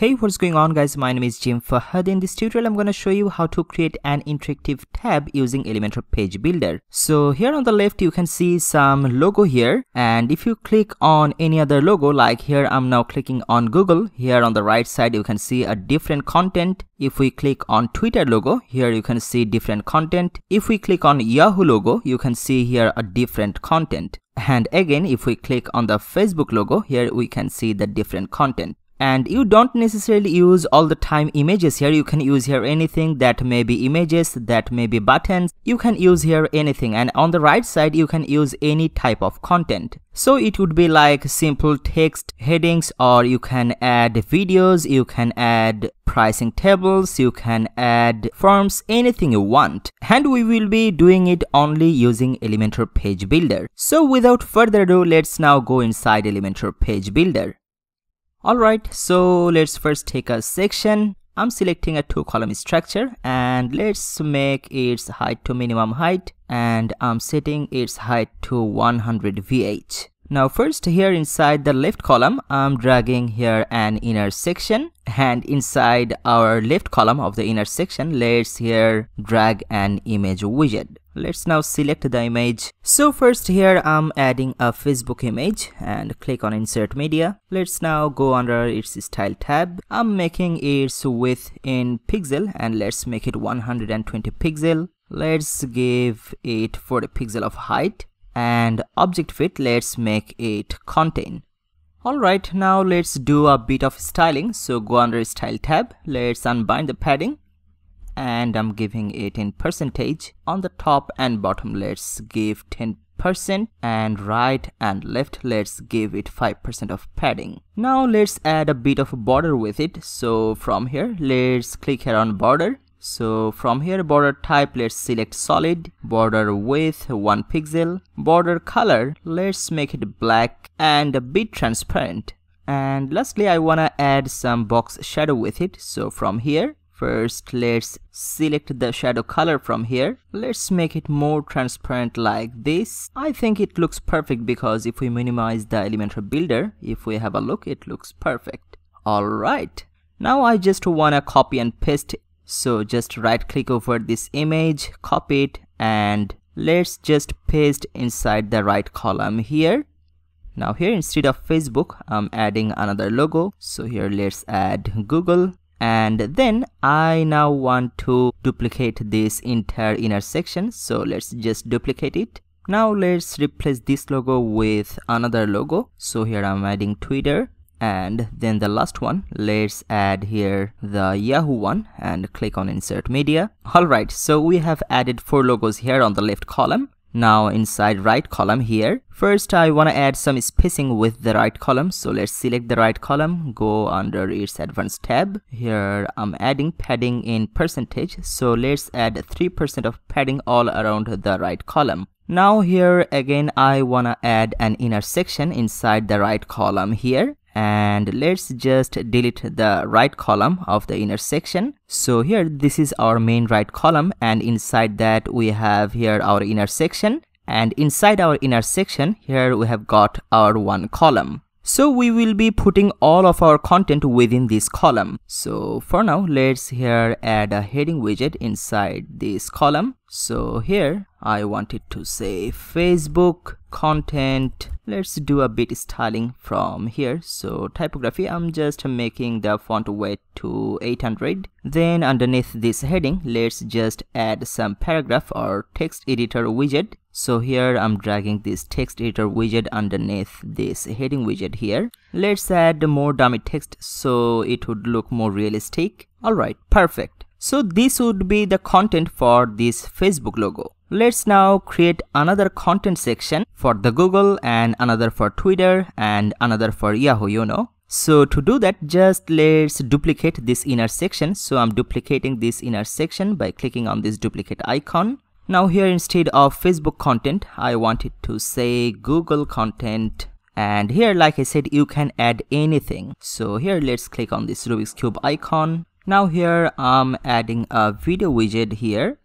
Hey, what's going on guys? My name is Jim Fahad. In this tutorial, I'm going to show you how to create an interactive tab using Elementor Page Builder. So here on the left, you can see some logo here. And if you click on any other logo, like here, I'm now clicking on Google. Here on the right side, you can see a different content. If we click on Twitter logo, here you can see different content. If we click on Yahoo logo, you can see here a different content. And again, if we click on the Facebook logo, here we can see the different content and you don't necessarily use all the time images here. You can use here anything that may be images that may be buttons. You can use here anything. And on the right side you can use any type of content. So it would be like simple text headings or you can add videos you can add pricing tables you can add forms anything you want. And we will be doing it only using elementor page builder. So without further ado let's now go inside elementor page builder Alright, so let's first take a section. I'm selecting a two column structure and let's make its height to minimum height and I'm setting its height to 100 VH. Now first here inside the left column, I'm dragging here an inner section and inside our left column of the inner section, let's here drag an image widget. Let's now select the image. So first here I'm adding a Facebook image and click on insert media. Let's now go under its style tab. I'm making its width in pixel and let's make it 120 pixel. Let's give it 40 pixel of height and object fit let's make it contain alright now let's do a bit of styling so go under style tab let's unbind the padding and I'm giving it in percentage. On the top and bottom let's give 10 percent and right and left let's give it 5% of padding. Now let's add a bit of border with it. So from here let's click here on border. So from here border type let's select solid. Border width 1 pixel. Border color let's make it black and a bit transparent. And lastly I wanna add some box shadow with it. So from here first let's select the shadow color from here. Let's make it more transparent like this. I think it looks perfect because if we minimize the Elementor builder if we have a look it looks perfect. Alright now I just wanna copy and paste. So just right click over this image copy it and let's just paste inside the right column here. Now here instead of facebook i'm adding another logo. So here let's add google and then i now want to duplicate this entire inner section. So let's just duplicate it. Now let's replace this logo with another logo. So here i'm adding twitter. And then the last one let's add here the yahoo one and click on insert media. All right so we have added four logos here on the left column now inside right column here first i want to add some spacing with the right column. So let's select the right column go under its advanced tab. Here i'm adding padding in percentage. So let's add three percent of padding all around the right column. Now here again i want to add an inner section inside the right column here and let's just delete the right column of the inner section so here this is our main right column. And inside that we have here our inner section and inside our inner section here we have got our one column. So we will be putting all of our content within this column. So for now let's here add a heading widget inside this column. So here I wanted to say Facebook content let's do a bit styling from here. So typography I'm just making the font weight to 800 then underneath this heading let's just add some paragraph or text editor widget. So here I'm dragging this text editor widget underneath this heading widget here. Let's add more dummy text so it would look more realistic. Alright perfect so this would be the content for this Facebook logo. Let's now create another content section for the Google and another for Twitter and another for Yahoo, you know. So to do that, just let's duplicate this inner section. So I'm duplicating this inner section by clicking on this duplicate icon. Now here instead of Facebook content, I want it to say Google content and here like I said you can add anything so here let's click on this Rubik's Cube icon now here I'm adding a video widget here.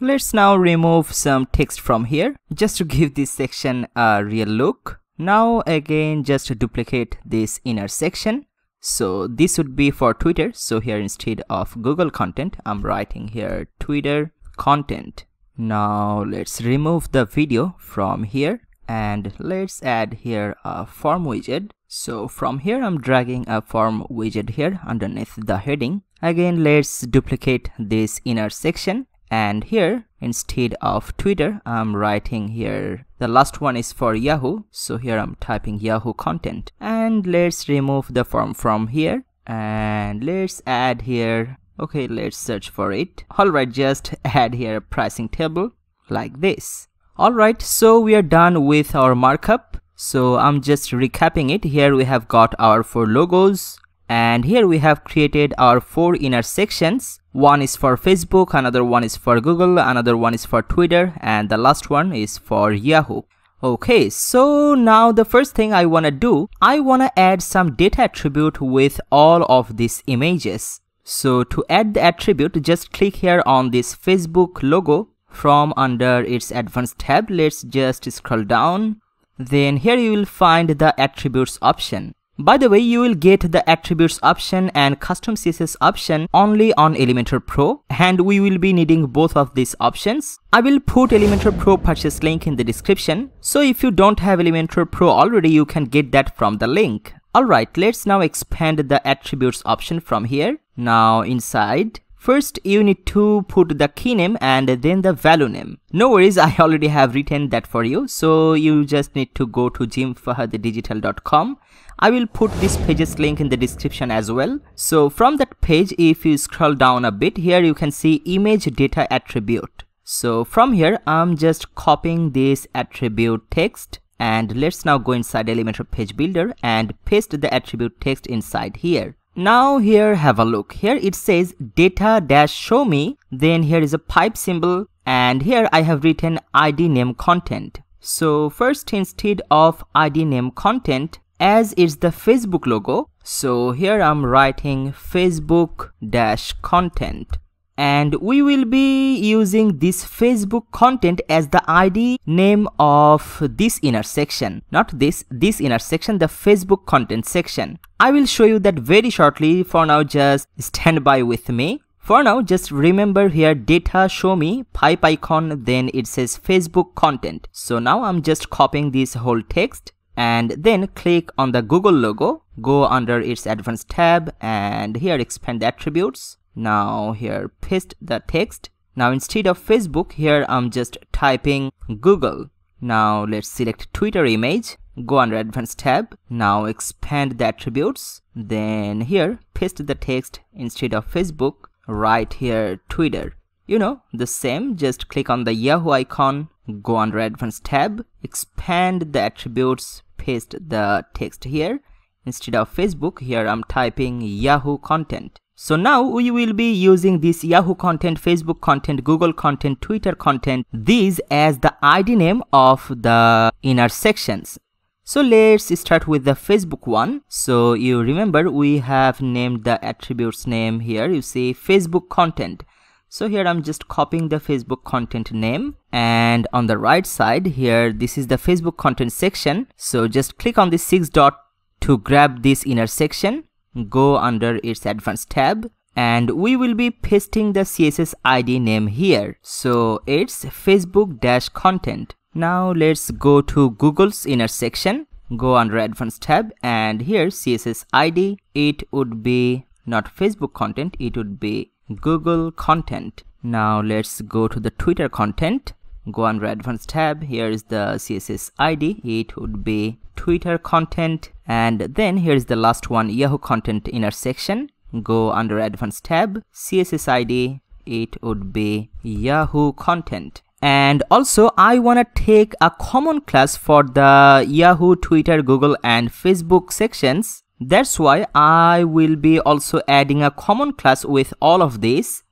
Let's now remove some text from here just to give this section a real look. Now again just duplicate this inner section. so this would be for twitter so here instead of google content i'm writing here twitter content now let's remove the video from here and let's add here a form widget so from here i'm dragging a form widget here underneath the heading again let's duplicate this inner section. And here instead of twitter i'm writing here the last one is for yahoo. So here i'm typing yahoo content. And let's remove the form from here. And let's add here okay let's search for it. All right just add here a pricing table like this. All right so we are done with our markup. So i'm just recapping it. Here we have got our four logos and here we have created our four inner sections. One is for facebook another one is for google another one is for twitter and the last one is for yahoo. Okay so now the first thing i want to do i want to add some data attribute with all of these images. So to add the attribute just click here on this facebook logo from under its advanced tab. Let's just scroll down. Then here you will find the attributes option by the way, you will get the attributes option and custom CSS option only on Elementor Pro and we will be needing both of these options. I will put Elementor Pro purchase link in the description. So if you don't have Elementor Pro already, you can get that from the link. Alright, let's now expand the attributes option from here. Now inside, First, you need to put the key name and then the value name. No worries, I already have written that for you. So you just need to go to jimfahaddigital.com I will put this page's link in the description as well. So from that page, if you scroll down a bit here, you can see image data attribute. So from here, I'm just copying this attribute text and let's now go inside Elementor Page Builder and paste the attribute text inside here. Now here have a look. Here it says data dash show me. Then here is a pipe symbol and here I have written ID name content. So first instead of ID name content, as it's the Facebook logo. So here I'm writing Facebook dash content. And we will be using this Facebook content as the ID name of this inner section. Not this this inner section the Facebook content section. I will show you that very shortly. For now just stand by with me. For now just remember here data show me pipe icon then it says Facebook content. So now I'm just copying this whole text and then click on the Google logo go under its advanced tab and here expand the attributes. Now here paste the text. Now instead of Facebook here I'm just typing Google. Now let's select Twitter image go under advanced tab. Now expand the attributes. Then here paste the text instead of Facebook right here Twitter. You know the same just click on the Yahoo icon go under advanced tab expand the attributes paste the text here instead of Facebook here I'm typing Yahoo content so now we will be using this Yahoo content, Facebook content, Google content, Twitter content, these as the ID name of the inner sections. So let's start with the Facebook one. So you remember we have named the attributes name here. You see Facebook content. So here I'm just copying the Facebook content name and on the right side here this is the Facebook content section. So just click on the six dot to grab this inner section, go under its advanced tab and we will be pasting the CSS ID name here. So it's Facebook dash content. Now let's go to Google's inner section, go under advanced tab and here CSS ID, it would be not Facebook content, it would be Google content. Now let's go to the Twitter content. Go under advanced tab. Here is the CSS ID. It would be Twitter content. And then here is the last one Yahoo content inner section. Go under advanced tab. CSS ID. It would be Yahoo content and also I want to take a common class for the Yahoo, Twitter, Google and Facebook sections that's why I will be also adding a common class with all of these.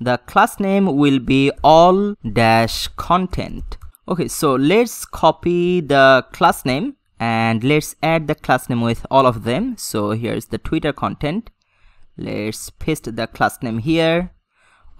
The class name will be all dash content. Okay, so let's copy the class name and let's add the class name with all of them. So here's the Twitter content. Let's paste the class name here.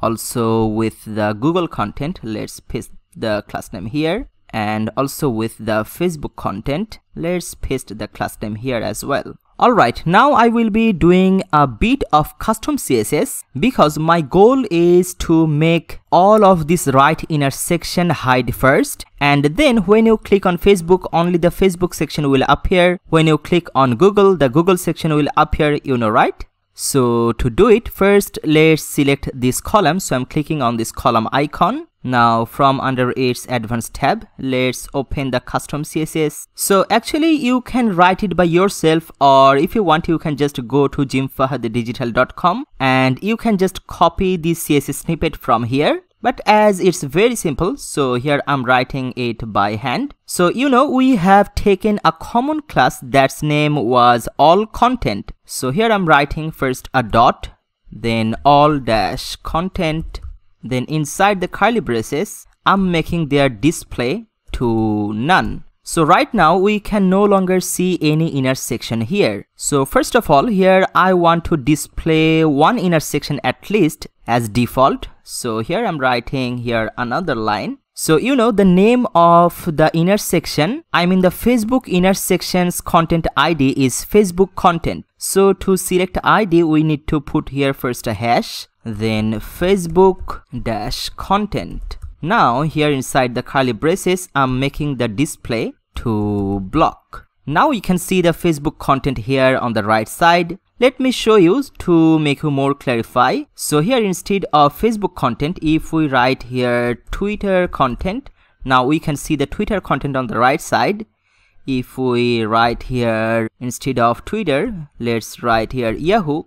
Also with the Google content, let's paste the class name here and also with the Facebook content let's paste the class name here as well Alright, now I will be doing a bit of custom CSS because my goal is to make all of this right inner section hide first and then when you click on Facebook only the Facebook section will appear. When you click on Google the Google section will appear you know right? So to do it first let's select this column so I'm clicking on this column icon now from under its advanced tab, let's open the custom CSS. So actually you can write it by yourself or if you want you can just go to jimfahaddigital.com and you can just copy this CSS snippet from here. But as it's very simple, so here I'm writing it by hand. So you know we have taken a common class that's name was all content. So here I'm writing first a dot, then all dash content then inside the curly braces, I'm making their display to none. So right now we can no longer see any inner section here. So first of all here I want to display one inner section at least as default. So here I'm writing here another line. So you know the name of the inner section, I mean the Facebook inner section's content ID is Facebook content. So to select ID we need to put here first a hash then facebook dash content. Now here inside the curly braces i'm making the display to block. Now you can see the facebook content here on the right side. Let me show you to make you more clarify. So here instead of facebook content if we write here twitter content now we can see the twitter content on the right side. If we write here instead of twitter let's write here yahoo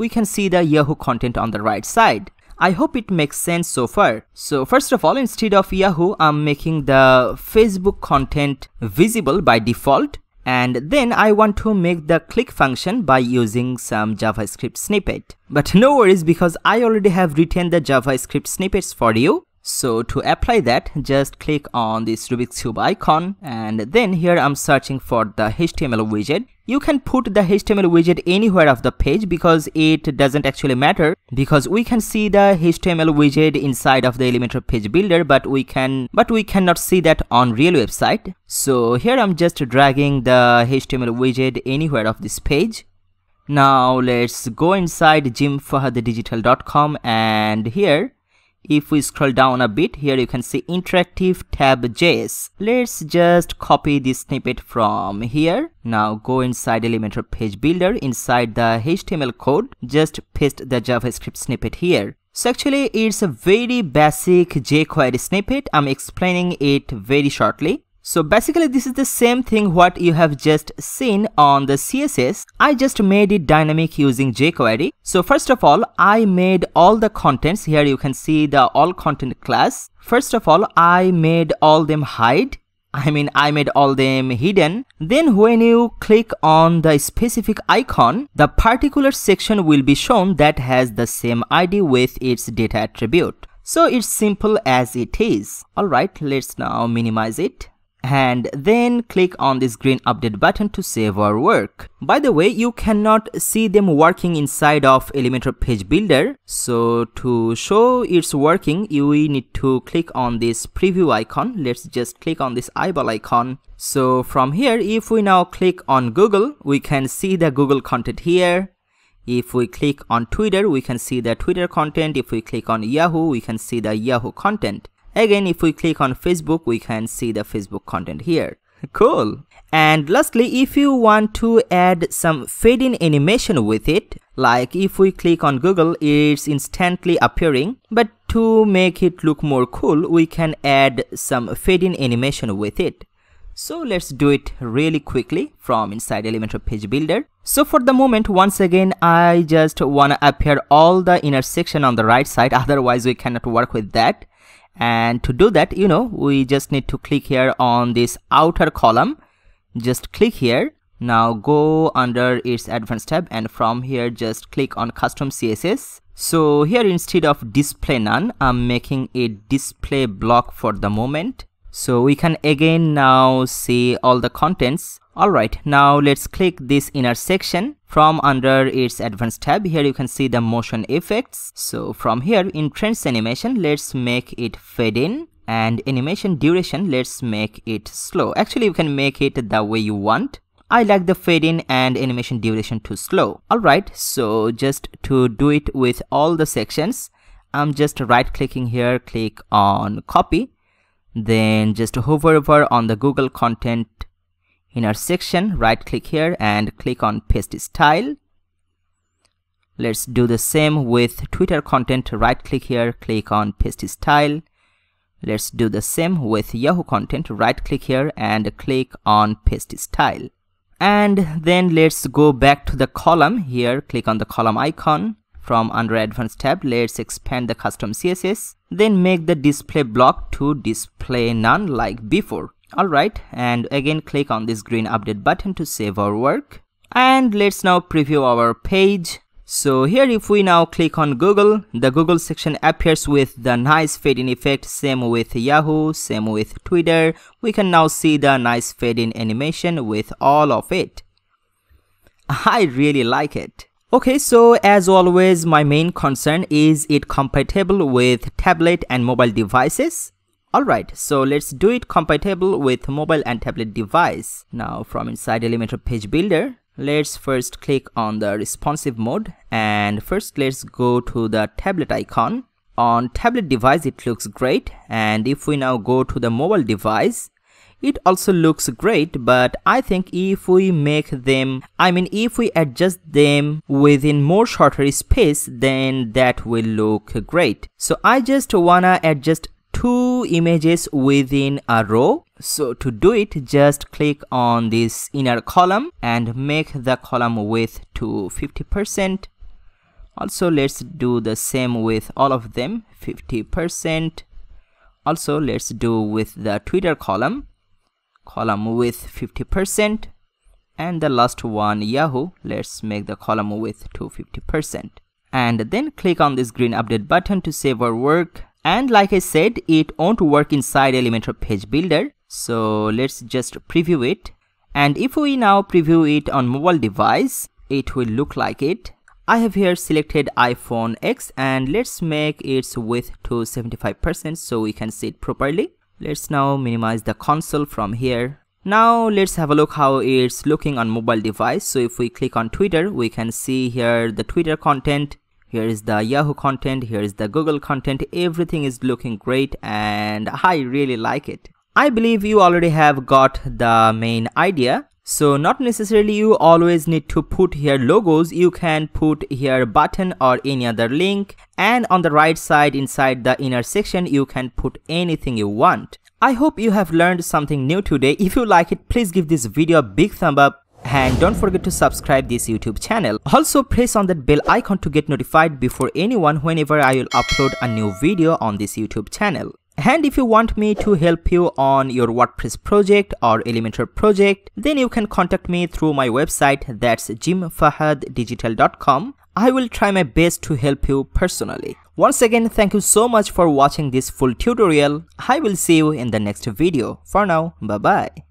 we can see the Yahoo content on the right side. I hope it makes sense so far. So first of all, instead of Yahoo, I'm making the Facebook content visible by default. And then I want to make the click function by using some JavaScript snippet. But no worries because I already have written the JavaScript snippets for you. So to apply that, just click on this Rubik's Cube icon and then here I'm searching for the HTML widget. You can put the HTML widget anywhere of the page because it doesn't actually matter because we can see the HTML widget inside of the Elementor page builder but we can but we cannot see that on real website. So here I'm just dragging the HTML widget anywhere of this page. Now let's go inside jimfahaddigital.com and here if we scroll down a bit here you can see interactive tab js let's just copy this snippet from here. Now go inside elementor page builder inside the html code. Just paste the javascript snippet here. So actually it's a very basic jquery snippet. I'm explaining it very shortly so basically this is the same thing what you have just seen on the CSS. I just made it dynamic using jQuery. So first of all, I made all the contents. Here you can see the all content class. First of all, I made all them hide. I mean, I made all them hidden. Then when you click on the specific icon, the particular section will be shown that has the same ID with its data attribute. So it's simple as it is. Alright, let's now minimize it and then click on this green update button to save our work. By the way, you cannot see them working inside of Elementor Page Builder. So to show it's working, you need to click on this preview icon. Let's just click on this eyeball icon. So from here, if we now click on Google, we can see the Google content here. If we click on Twitter, we can see the Twitter content. If we click on Yahoo, we can see the Yahoo content. Again, if we click on Facebook, we can see the Facebook content here. Cool. And lastly, if you want to add some fade-in animation with it, like if we click on Google, it's instantly appearing. But to make it look more cool, we can add some fade-in animation with it. So let's do it really quickly from inside Elementor Page Builder. So for the moment, once again, I just wanna appear all the inner section on the right side, otherwise we cannot work with that and to do that you know we just need to click here on this outer column. Just click here. Now go under its advanced tab and from here just click on custom css so here instead of display none i'm making a display block for the moment. So we can again now see all the contents. Alright now let's click this inner section from under its advanced tab here you can see the motion effects. So from here entrance animation let's make it fade in. And animation duration let's make it slow. Actually you can make it the way you want. I like the fade in and animation duration too slow. Alright, so just to do it with all the sections, I'm just right clicking here, click on copy, then just hover over on the Google content inner section, right click here and click on paste style. Let's do the same with Twitter content, right click here, click on paste style. Let's do the same with Yahoo content, right click here and click on paste style. And then let's go back to the column here. Click on the column icon. From under advanced tab let's expand the custom css then make the display block to display none like before alright and again click on this green update button to save our work and let's now preview our page so here if we now click on Google, the Google section appears with the nice fade in effect, same with Yahoo, same with Twitter. We can now see the nice fade in animation with all of it. I really like it. Okay, so as always, my main concern is it compatible with tablet and mobile devices? Alright, so let's do it compatible with mobile and tablet device. Now from inside Elementor Page Builder, let's first click on the responsive mode. And first let's go to the tablet icon. On tablet device it looks great. And if we now go to the mobile device it also looks great. But i think if we make them i mean if we adjust them within more shorter space then that will look great. So i just wanna adjust two images within a row. So to do it just click on this inner column and make the column width to 50% also let's do the same with all of them 50% also let's do with the Twitter column column width 50% and the last one Yahoo let's make the column width to 50% and then click on this green update button to save our work and like I said it won't work inside Elementor page builder. So let's just preview it. And if we now preview it on mobile device it will look like it. I have here selected iPhone X and let's make its width to 75% so we can see it properly. Let's now minimize the console from here. Now let's have a look how it's looking on mobile device. So if we click on Twitter we can see here the Twitter content here is the yahoo content here is the google content everything is looking great and i really like it. I believe you already have got the main idea. So not necessarily you always need to put here logos you can put here button or any other link and on the right side inside the inner section you can put anything you want. I hope you have learned something new today. If you like it please give this video a big thumb up and don't forget to subscribe this youtube channel. Also press on that bell icon to get notified before anyone whenever i will upload a new video on this youtube channel. And if you want me to help you on your wordpress project or elementor project then you can contact me through my website that's jimfahaddigital.com i will try my best to help you personally. Once again thank you so much for watching this full tutorial. I will see you in the next video. For now bye bye